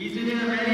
He's in America.